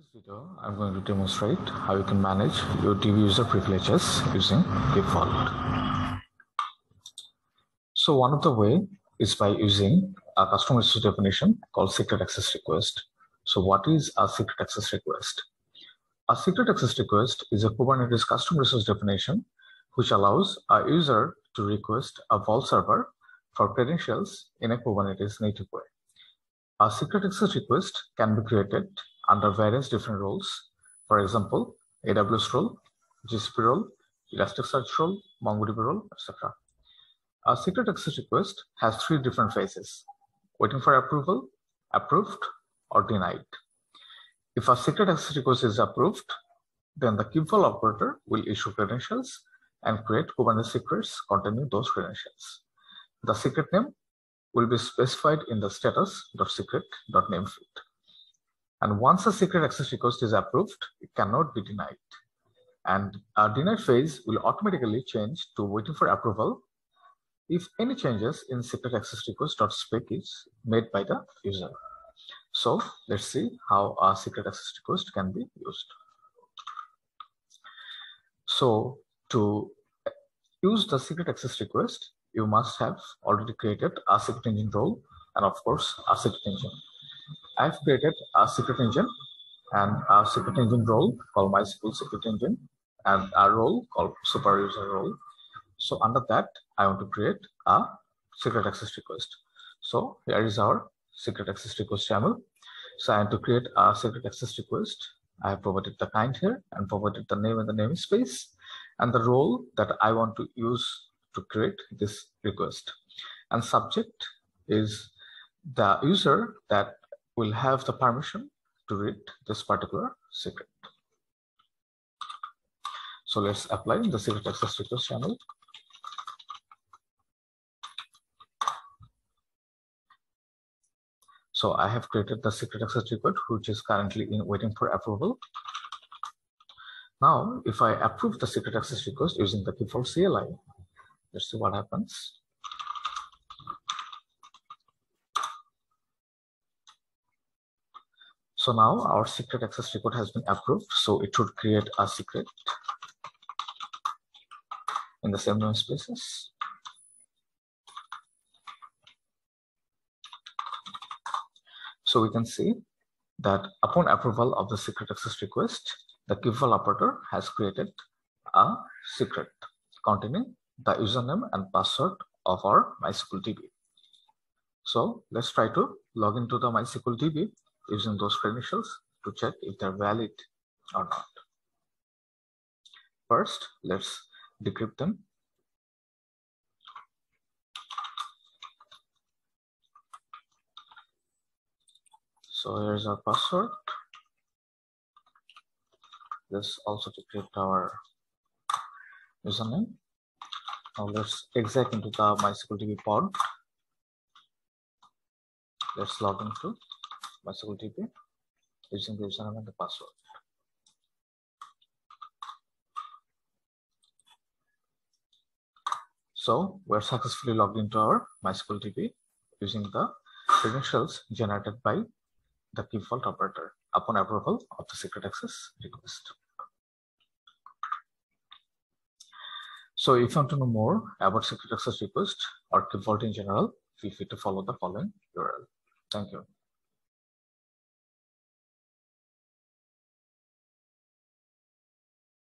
this video, I'm going to demonstrate how you can manage your DB user privileges using KubeVault. So one of the way is by using a custom resource definition called secret access request. So what is a secret access request? A secret access request is a Kubernetes custom resource definition which allows a user to request a vault server for credentials in a Kubernetes native way. A secret access request can be created under various different roles. For example, AWS role, GCP role, Elasticsearch role, MongoDB role, etc. A secret access request has three different phases, waiting for approval, approved, or denied. If a secret access request is approved, then the KubeVault operator will issue credentials and create Kubernetes secrets containing those credentials. The secret name will be specified in the status.secret.name field. And once a secret access request is approved, it cannot be denied. And a denied phase will automatically change to waiting for approval if any changes in secret access request.spec is made by the user. So let's see how a secret access request can be used. So to use the secret access request, you must have already created a secret engine role and of course a secret engine. I've created a secret engine and a secret engine role called MySQL secret engine and a role called super user role. So under that, I want to create a secret access request. So here is our secret access request YAML. So I want to create a secret access request. I have provided the kind here and provided the name and the namespace and the role that I want to use to create this request. And subject is the user that will have the permission to read this particular secret. So let's apply the secret access request channel. So I have created the secret access request, which is currently in waiting for approval. Now, if I approve the secret access request using the default CLI, let's see what happens. So now our secret access record has been approved. So it should create a secret in the same namespaces. So we can see that upon approval of the secret access request, the KubeVault operator has created a secret containing the username and password of our MySQL DB. So let's try to log into the MySQL DB using those credentials to check if they're valid or not. First, let's decrypt them. So here's our password. Let's also decrypt our username. Now let's exit into the MySQL DB pod. Let's log into MySQL DB using the username and the password. So we're successfully logged into our MySQL DB using the credentials generated by the KubeVault operator upon approval of the secret access request. So if you want to know more about secret access request or KubeVault in general, feel free to follow the following URL. Thank you.